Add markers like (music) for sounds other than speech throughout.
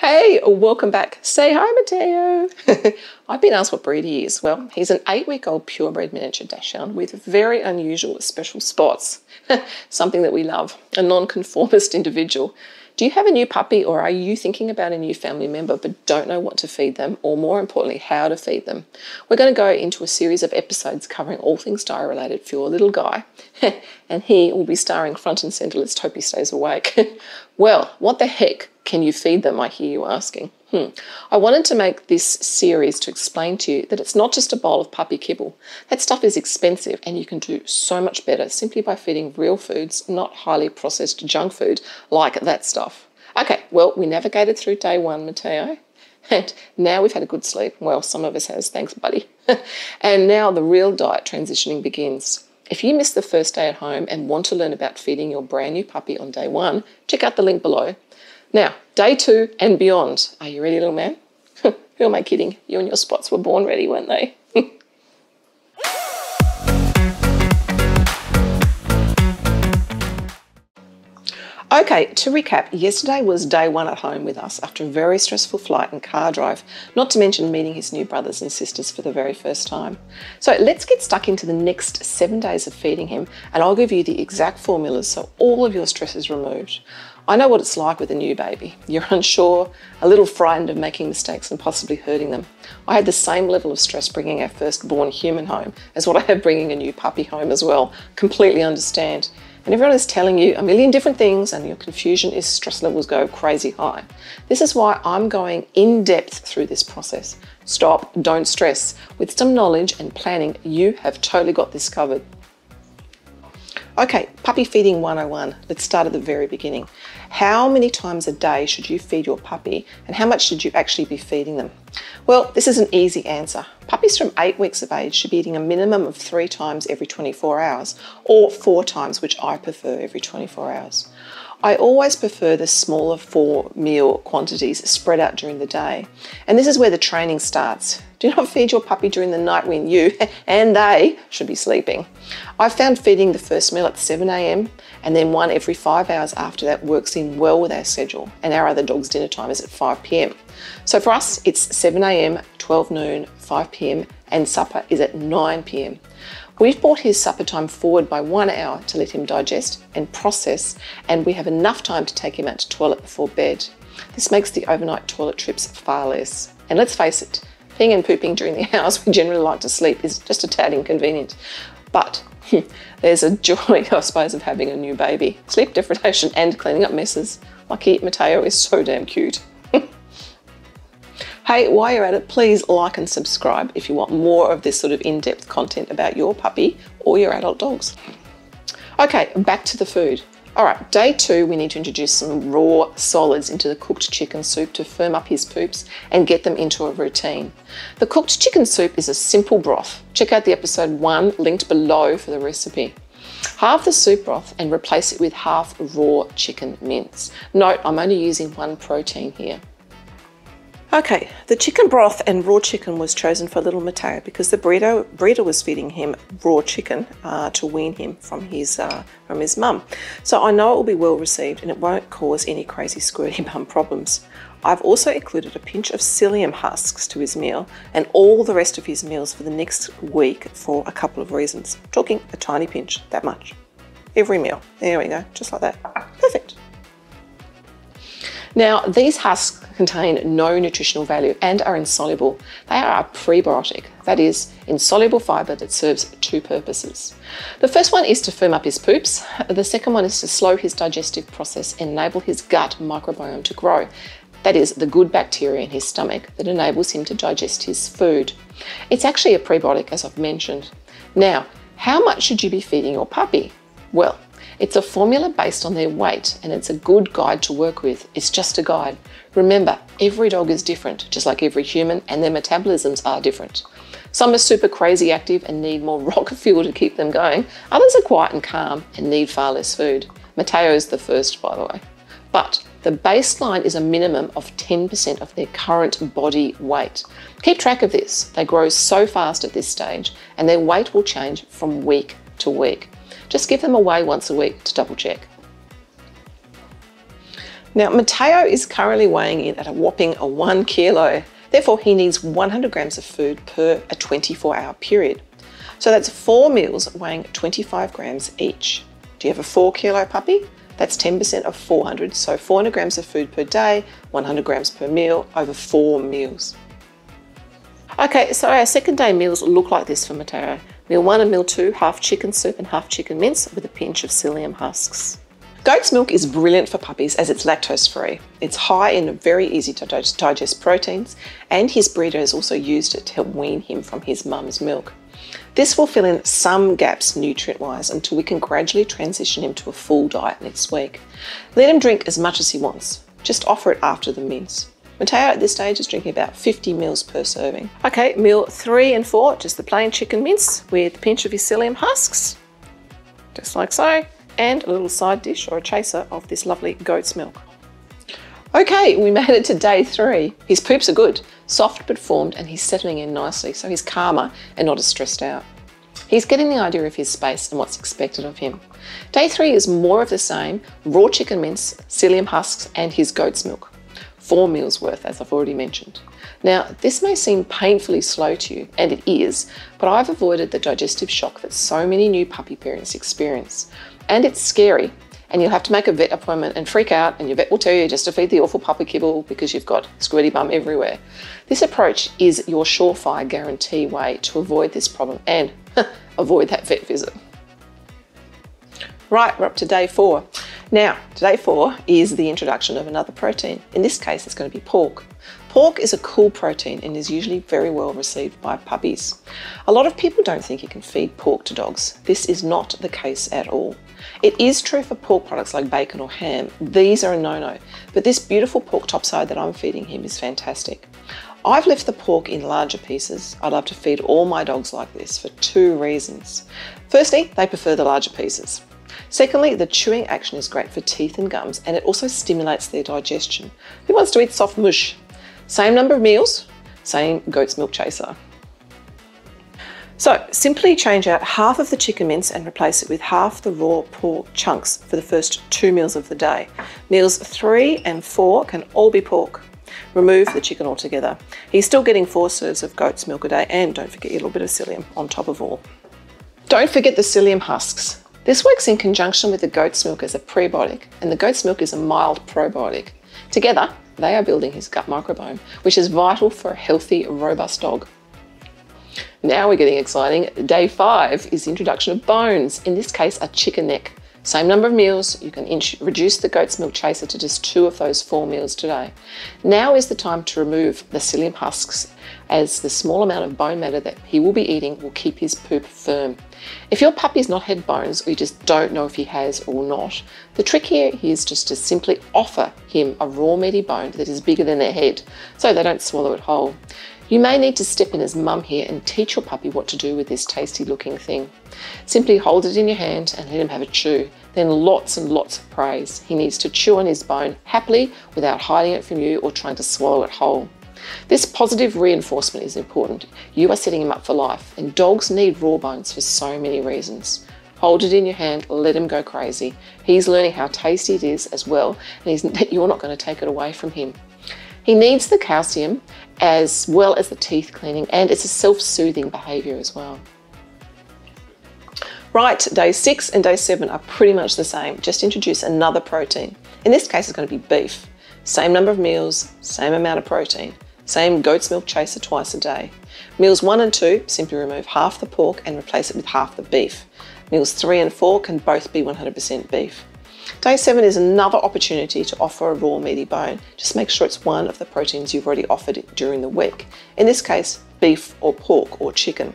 Hey, welcome back. Say hi, Matteo. (laughs) I've been asked what breed he is. Well, he's an eight week old purebred miniature dachshund with very unusual special spots. (laughs) Something that we love. A non-conformist (laughs) individual. Do you have a new puppy or are you thinking about a new family member but don't know what to feed them or more importantly, how to feed them? We're going to go into a series of episodes covering all things diet related for your little guy and he will be starring front and centre. Let's hope he stays awake. Well, what the heck can you feed them? I hear you asking. Hmm. I wanted to make this series to explain to you that it's not just a bowl of puppy kibble. That stuff is expensive and you can do so much better simply by feeding real foods, not highly processed junk food like that stuff. Okay, well, we navigated through day one, Matteo. And now we've had a good sleep. Well, some of us has, thanks, buddy. (laughs) and now the real diet transitioning begins. If you missed the first day at home and want to learn about feeding your brand new puppy on day one, check out the link below. Now, day two and beyond. Are you ready, little man? (laughs) Who am I kidding? You and your spots were born ready, weren't they? Okay, to recap, yesterday was day one at home with us after a very stressful flight and car drive, not to mention meeting his new brothers and sisters for the very first time. So let's get stuck into the next seven days of feeding him, and I'll give you the exact formulas so all of your stress is removed. I know what it's like with a new baby. You're (laughs) unsure, a little frightened of making mistakes and possibly hurting them. I had the same level of stress bringing our firstborn human home as what I have bringing a new puppy home as well. Completely understand. And everyone is telling you a million different things, and your confusion is stress levels go crazy high. This is why I'm going in depth through this process. Stop, don't stress. With some knowledge and planning, you have totally got this covered. Okay, puppy feeding 101. Let's start at the very beginning. How many times a day should you feed your puppy and how much should you actually be feeding them? Well, this is an easy answer. Puppies from eight weeks of age should be eating a minimum of three times every 24 hours or four times, which I prefer every 24 hours. I always prefer the smaller four meal quantities spread out during the day. And this is where the training starts. Do not feed your puppy during the night when you (laughs) and they should be sleeping. I found feeding the first meal at 7am and then one every five hours after that works in well with our schedule. And our other dog's dinner time is at 5pm. So for us, it's 7am, 12 noon, 5pm, and supper is at 9pm. We've brought his supper time forward by one hour to let him digest and process, and we have enough time to take him out to toilet before bed. This makes the overnight toilet trips far less. And let's face it, peeing and pooping during the (laughs) hours we generally like to sleep is just a tad inconvenient. But (laughs) there's a joy, (laughs) I suppose, of having a new baby. Sleep deprivation and cleaning up messes. Lucky Matteo is so damn cute. Hey, while you're at it, please like and subscribe if you want more of this sort of in-depth content about your puppy or your adult dogs. Okay, back to the food. All right, day two, we need to introduce some raw solids into the cooked chicken soup to firm up his poops and get them into a routine. The cooked chicken soup is a simple broth. Check out the episode one linked below for the recipe. Halve the soup broth and replace it with half raw chicken mince. Note, I'm only using one protein here. Okay, the chicken broth and raw chicken was chosen for little Matteo because the breeder, breeder was feeding him raw chicken uh, to wean him from his uh, from his mum. So I know it will be well received and it won't cause any crazy squirty (laughs) bum problems. I've also included a pinch of psyllium husks to his meal and all the rest of his meals for the next week for a couple of reasons. talking a tiny pinch, that much. Every meal. There we go, just like that. Perfect. Now, these husks contain no nutritional value and are insoluble. They are a prebiotic, that is, insoluble fibre that serves two purposes. The first one is to firm up his poops, the second one is to slow his digestive process and enable his gut microbiome to grow. That is, the good bacteria in his stomach that enables him to digest his food. It's actually a prebiotic, as I've mentioned. Now, how much should you be feeding your puppy? Well, it's a formula based on their weight and it's a good guide to work with. It's just a guide. Remember, every dog is different, just like every human, and their metabolisms are different. Some are super crazy active and need more (laughs) rocket fuel to keep them going. Others are quiet and calm and need far less food. Matteo is the first, by the way. But the baseline is a minimum of 10% of their current body weight. Keep track of this. They grow so fast at this stage and their weight will change from week to week. Just give them away once a week to double check. Now, Matteo is currently weighing in at a whopping a one kilo. Therefore, he needs 100 grams of food per a 24 hour period. So that's four meals weighing 25 grams each. Do you have a four kilo puppy? That's 10% of 400, so 400 grams of food per day, 100 grams per meal, over four meals. Okay, so our second day meals look like this for Matteo. Meal one and meal two, half chicken soup and half chicken mince with a pinch of psyllium husks. Goat's milk is brilliant for puppies as it's lactose free. It's high in very easy to digest proteins, and his breeder has also used it to help wean him from his mum's milk. This will fill in some gaps nutrient wise until we can gradually transition him to a full diet next week. Let him drink as much as he wants, just offer it after the mince. Matteo at this stage is drinking about 50 mils per serving. Okay, meal three and four, just the plain chicken mince with a pinch of psyllium husks, just like so and a little side dish or a chaser of this lovely goat's milk. Okay, we (laughs) made it to day three. His poops are good, soft but formed, and he's settling in nicely, so he's calmer and not as stressed out. He's getting the idea of his space and what's expected of him. Day three is more of the same raw chicken mince, psyllium husks, and his goat's milk. Four meals worth, as I've already mentioned. Now, this may seem painfully slow to you, and it is, but I've avoided the digestive shock that so many new puppy parents experience and it's scary. And you'll have to make a vet appointment and freak out, and your vet will tell you just to feed the awful puppy kibble because you've got squirty bum everywhere. This approach is your surefire guarantee way to avoid this problem and (laughs) avoid that vet visit. Right, we're up to day four. Now, day four is the introduction of another protein. In this case, it's going to be pork. Pork is a cool protein and is usually very well received by puppies. A lot of people don't think you can feed pork to dogs. This is not the case at all. It is true for pork products like bacon or ham. These are a no-no, but this beautiful pork topside that I'm feeding him is fantastic. I've left the pork in larger pieces. I love to feed all my dogs like this for two reasons. Firstly, they prefer the larger pieces. Secondly, the chewing action is great for teeth and gums and it also stimulates their digestion. Who wants to eat soft mush? Same number of meals, same goat's milk chaser. So simply change out half of the chicken mince and replace it with half the raw pork chunks for the first two meals of the day. Meals three and four can all be pork. Remove the chicken altogether. He's still getting four serves of goat's milk a day and don't forget your little bit of psyllium on top of all. Don't forget the psyllium husks. This works in conjunction with the goat's milk as a prebiotic and the goat's milk is a mild probiotic. Together, they are building his gut microbiome, which is vital for a healthy, robust dog. Now we're getting exciting. Day five is the introduction of bones, in this case, a chicken neck. Same number of meals, you can reduce the goat's milk chaser to just two of those four meals today. Now is the time to remove the psyllium husks as the small amount of bone matter that he will be eating will keep his poop firm. If your puppy's not had bones or you just don't know if he has or not, the trick here is just to simply offer him a raw meaty bone that is bigger than their head so they don't swallow it whole. You may need to step in as mum here and teach your puppy what to do with this tasty looking thing. Simply hold it in your hand and let him have a chew. Then lots and lots of praise. He needs to chew on his bone happily without hiding it from you or trying to swallow it whole. This positive reinforcement is important. You are setting him up for life, and dogs need raw bones for so many reasons. Hold it in your hand, let him go crazy. He's learning how tasty it is as well, and (laughs) you're not going to take it away from him. He needs the calcium as well as the teeth cleaning, and it's a self soothing behaviour as well. Right, day six and day seven are pretty much the same, just introduce another protein. In this case, it's going to be beef. Same number of meals, same amount of protein. Same goat's milk chaser twice a day. Meals one and two, simply remove half the pork and replace it with half the beef. Meals three and four can both be 100% beef. Day seven is another opportunity to offer a raw meaty bone. Just make sure it's one of the proteins you've already offered during the week. In this case, beef or pork or chicken.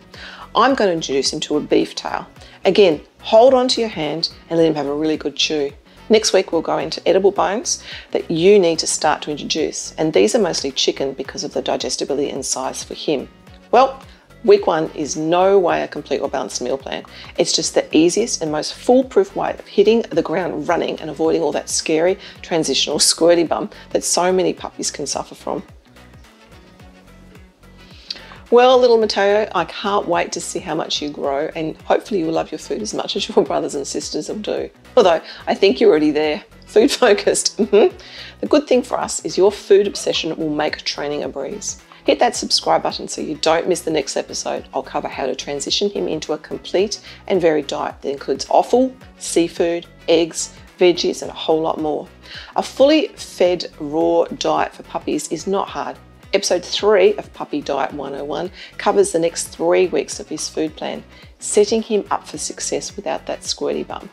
I'm going to introduce him to a beef tail. Again, hold on to your hand and let him have a really good chew. Next week, we'll go into edible bones that you need to start to introduce, and these are mostly chicken because of the digestibility and size for him. Well, Week one is no way a complete or balanced meal plan. It's just the easiest and most foolproof way of hitting the ground running and avoiding all that scary transitional (laughs) squirty bum that so many puppies can suffer from. Well, little Matteo, I can't wait to see how much you grow and hopefully you'll love your food as much (laughs) as your brothers and sisters will do. Although I think you're already there. (laughs) food focused. (laughs) Mm-hmm. The good thing for us is your food obsession will make training a breeze. Hit that subscribe button so you don't miss the next episode. I'll cover how to transition him into a complete and varied diet that includes offal, seafood, eggs, veggies, and a whole lot more. A fully fed raw diet for puppies is not hard. Episode 3 of Puppy Diet 101 covers the next three weeks of his food plan, setting him up for success without that squirty bum.